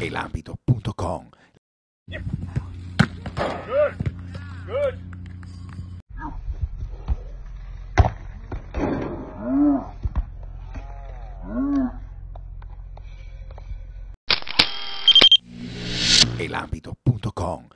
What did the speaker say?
elambito.com. Good. Good. elambito.com.